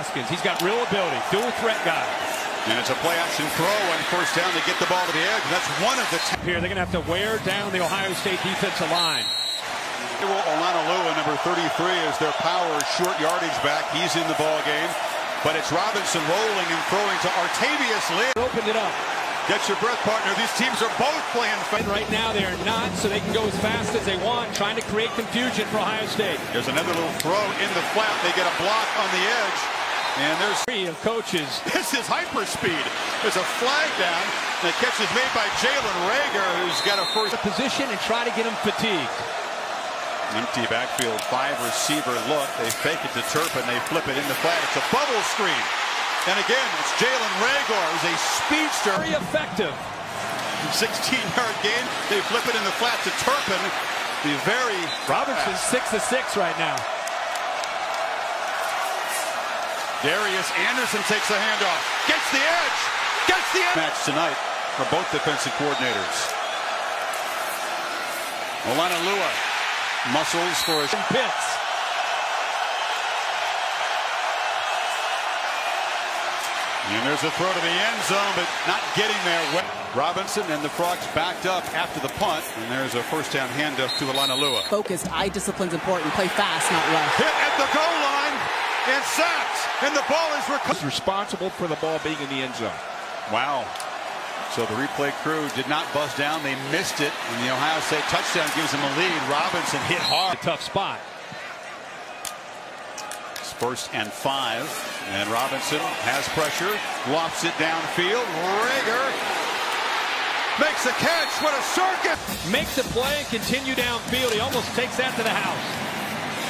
Haskins. He's got real ability, dual threat guy. And it's a play action throw and first down to get the ball to the edge. That's one of the here. They're going to have to wear down the Ohio State defensive line. Olonilua, number 33, is their power short yardage back. He's in the ball game. But it's Robinson rolling and throwing to Artavius Lynn. Opened it up. Get your breath, partner. These teams are both playing. And right now they are not, so they can go as fast as they want, trying to create confusion for Ohio State. There's another little throw in the flat. They get a block on the edge. And there's three of coaches. This is hyperspeed. There's a flag down. The catch is made by Jalen Reagor, who's got a first position and try to get him fatigued. Empty backfield, five receiver look. They fake it to Turpin. They flip it in the flat. It's a bubble screen. And again, it's Jalen Reagor, who's a speedster. Very effective. 16-yard gain. They flip it in the flat to Turpin. The very Robinson six to six right now. Darius Anderson takes the handoff. Gets the edge. Gets the edge. Match tonight for both defensive coordinators. Olonilua Muscles for his Pitts. And there's a throw to the end zone, but not getting there. Robinson and the Frogs backed up after the punt. And there's a first down handoff to Olonilua. Focused, eye discipline's important. Play fast, not rush. Hit at the goal line and sacked. And the ball is recovered. responsible for the ball being in the end zone. Wow. So the replay crew did not buzz down. They missed it. And the Ohio State touchdown gives them a lead. Robinson hit hard. A tough spot. It's first and five. And Robinson has pressure. Lofts it downfield. Reagor makes a catch. What a circuit. Makes a play and continue downfield. He almost takes that to the house.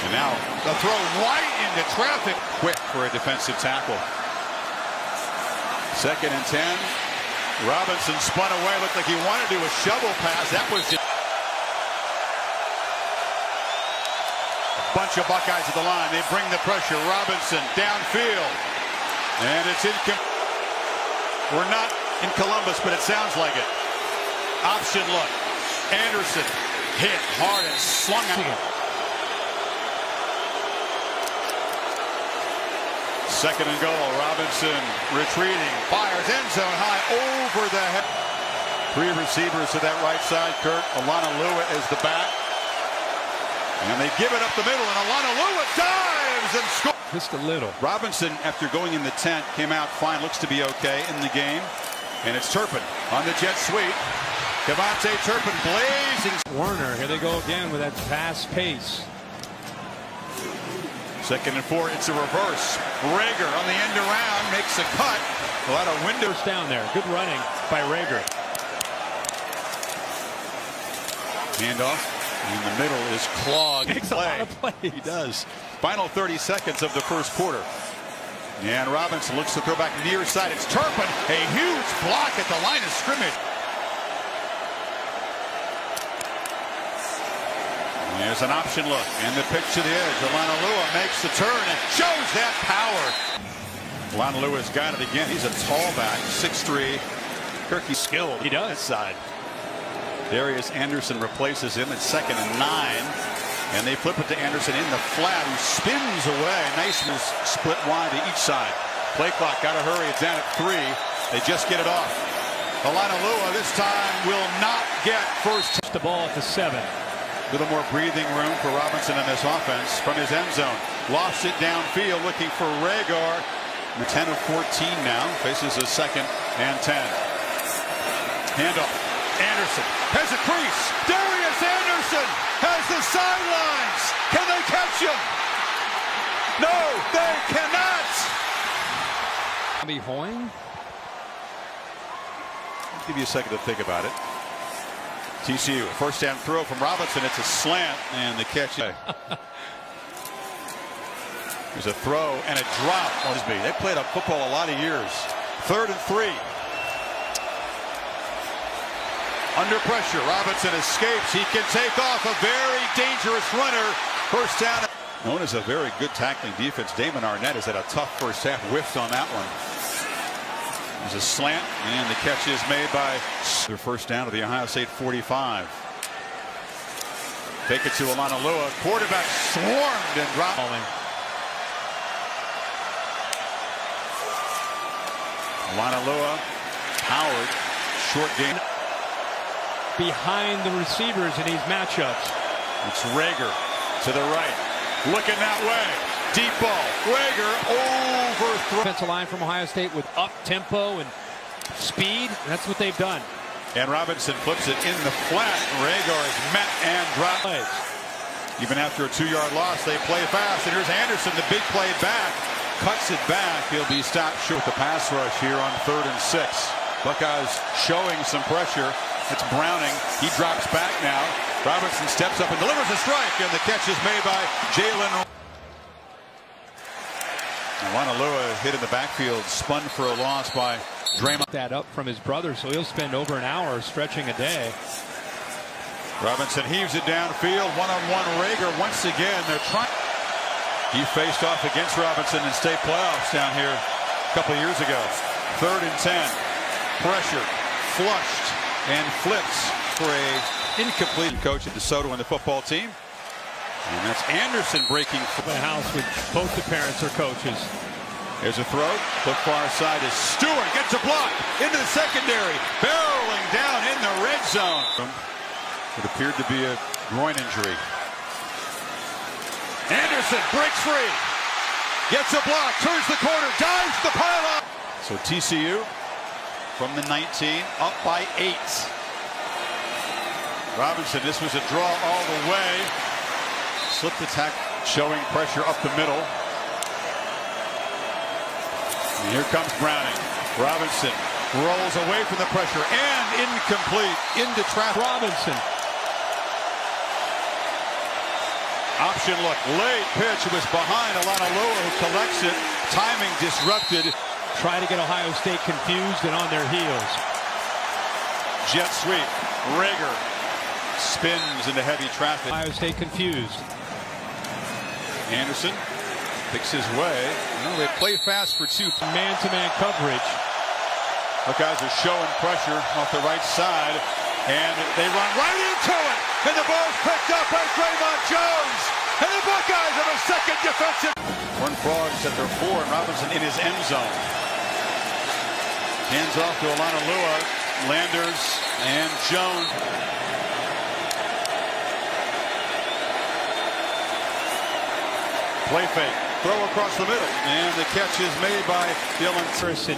And now the throw right into traffic. Quick for a defensive tackle. Second and ten. Robinson spun away. Looked like he wanted to do a shovel pass. That was just a bunch of Buckeyes at the line. They bring the pressure. Robinson downfield. And it's in. We're not in Columbus, but it sounds like it. Option look. Anderson hit hard and slung out. Second and goal. Robinson retreating. Fires end zone high over the head. Three receivers to that right side. Kurt Olonilua is the back. And they give it up the middle. And Olonilua dives and scores. Just a little. Robinson, after going in the tent, came out fine. Looks to be okay in the game. And it's Turpin on the jet sweep. KaVontae Turpin blazing. Warner, here they go again with that fast pace. Second and four, it's a reverse. Reagor on the end around makes a cut. A lot of windows down there. Good running by Reagor. Handoff. In the middle is clogged. Makes play. a lot of plays. He does. Final 30 seconds of the first quarter. And Robinson looks to throw back near side. It's Turpin. A huge block at the line of scrimmage. There's an option look and the pitch to the edge. Olonilua makes the turn and shows that power. Olonilua has got it again. He's a tall back, 6'3". Kirky skilled. He does. Side. Darius Anderson replaces him at second and nine. And they flip it to Anderson in the flat who spins away. Nice split wide to each side. Play clock, got to hurry. It's down at three. They just get it off. Olonilua this time will not get first. The ball at the seven. A little more breathing room for Robinson in this offense from his end zone. Lost it downfield looking for Reagor. The 10 of 14 now. Faces a second and 10. Handoff. Anderson has a crease. Darius Anderson has the sidelines. Can they catch him? No, they cannot. Bobby Hoying. I'll give you a second to think about it. TCU, first down throw from Robinson. It's a slant, and the catch. There's a throw and a drop. Me. They played up football a lot of years. Third and three. Under pressure, Robinson escapes. He can take off a very dangerous runner. First down. Known as a very good tackling defense, Damon Arnette has had a tough first half. Whiffed on that one. There's a slant, and the catch is made by their first down to the Ohio State 45. Take it to Olonilua. Quarterback swarmed and dropped. Olonilua, Howard, short game. Behind the receivers in these matchups. It's Reagor to the right. Looking that way. Deep ball. Defensive line from Ohio State with up tempo and speed. That's what they've done. And Robinson flips it in the flat. Reagor is met and dropped. Even after a two-yard loss, they play fast. And here's Anderson, the big play back. Cuts it back. He'll be stopped short the pass rush here on third and six. Buckeyes showing some pressure. It's Browning. He drops back now. Robinson steps up and delivers a strike. And the catch is made by Jalen. Olonilua hit in the backfield, spun for a loss by Dre'Mont. That up from his brother, so he'll spend over an hour stretching a day. Robinson heaves it downfield. One-on-one Reagor once again. They're trying. He faced off against Robinson in state playoffs down here a couple years ago. Third and ten. Pressure. Flushed and flips for a incomplete coach at DeSoto and the football team. And that's Anderson breaking the house with both the parents are coaches. There's a throw. The far side is Stewart. Gets a block into the secondary. Barreling down in the red zone. It appeared to be a groin injury. Anderson breaks free. Gets a block. Turns the corner. Dives the pylon. So TCU from the 19 up by eight. Robinson, this was a draw all the way. Slipped attack, showing pressure up the middle. And here comes Browning. Robinson rolls away from the pressure and incomplete into traffic. Robinson. Option look, late pitch. It was behind Olonilua who collects it. Timing disrupted. Try to get Ohio State confused and on their heels. Jet sweep. Reagor spins into heavy traffic. Ohio State confused. Anderson picks his way. Well, they play fast for two. Man-to-man -man coverage. Buckeyes are showing pressure off the right side. And they run right into it. And the ball's picked up by Dre'Mont Jones. And the Buckeyes have a second defensive. Horn Frogs at their four. And Robinson in his end zone. Hands off to Olonilua. Landers and Jones. Play fake. Throw across the middle. And the catch is made by Dylan Person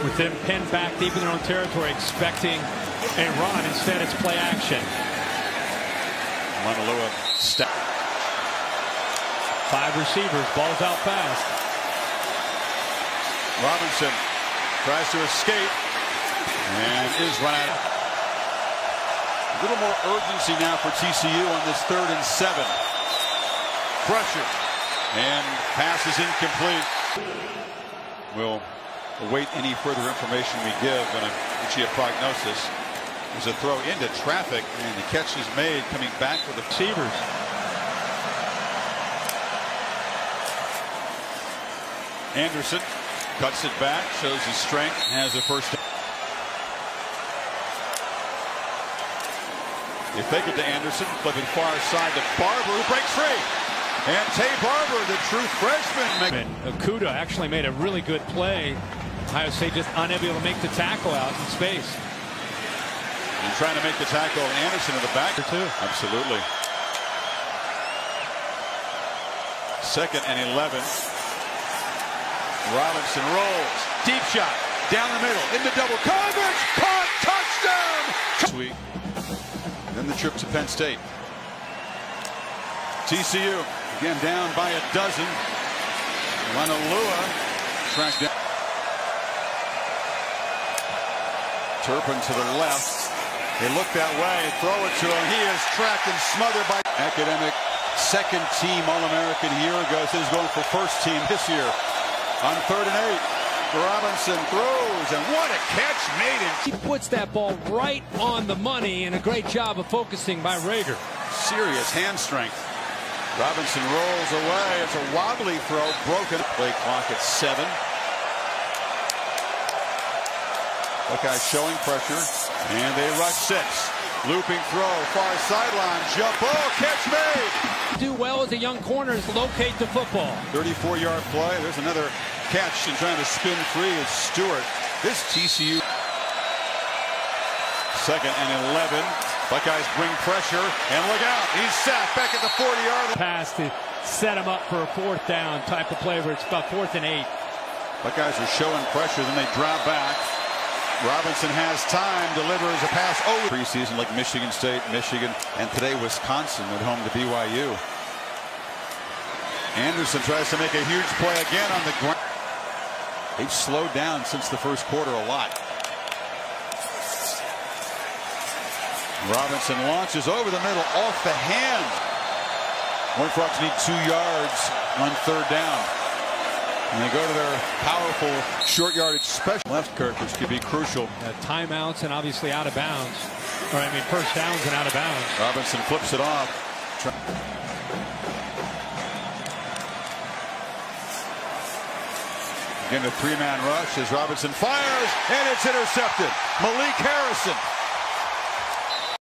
with them pinned back deep in their own territory, expecting a run. Instead, it's play action. Olonilua step. Five receivers. Ball's out fast. Robinson tries to escape and is run out. A little more urgency now for TCU on this third and seven. Pressure. And pass is incomplete. We'll await any further information we give and you a prognosis. There's a throw into traffic and the catch is made coming back for the receivers. Anderson cuts it back, shows his strength, has a first down. They fake it to Anderson, flipping far side to Barber, who breaks free. And Taye Barber, the true freshman. Okudah actually made a really good play. Ohio State just unable to make the tackle out in space. And trying to make the tackle, Anderson in the back. Too. Absolutely. Second and 11. Robinson rolls. Deep shot. Down the middle. Into double coverage. Caught. Touchdown. Sweet. Then the trip to Penn State. TCU again down by a dozen. Olonilua tracked down. Turpin to the left. They look that way, throw it to him. He is tracked and smothered by academic second team All-American a year ago. So he's going for first team this year. On third and eight, Robinson throws, and what a catch made in. He puts that ball right on the money, and a great job of focusing by Reagor. Serious hand strength. Robinson rolls away. It's a wobbly throw, broken. Play clock at seven. Buckeyes showing pressure, and they rush six. Looping throw, far sideline, jump ball, catch made. Do well as a young corner is locate the football. 34-yard play. There's another catch and trying to spin free is Stewart. This TCU. Second and 11. Buckeyes bring pressure and look out. He's sacked back at the 40 yard line. Pass to set him up for a fourth down type of play where it's about fourth and eight. Buckeyes are showing pressure, then they drop back. Robinson has time, delivers a pass over preseason like Michigan State, Michigan, and today Wisconsin at home to BYU. Anderson tries to make a huge play again on the ground. They've slowed down since the first quarter a lot. Robinson launches over the middle off the hand. Horned Frogs need two yards on third down. And they go to their powerful short yardage special left Kirk, which could be crucial. Uh, timeouts and obviously out of bounds. Or I mean first downs and out of bounds. Robinson flips it off. Again, a three-man rush as Robinson fires, and it's intercepted. Malik Harrison